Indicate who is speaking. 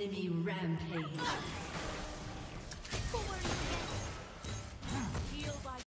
Speaker 1: Enemy rampage.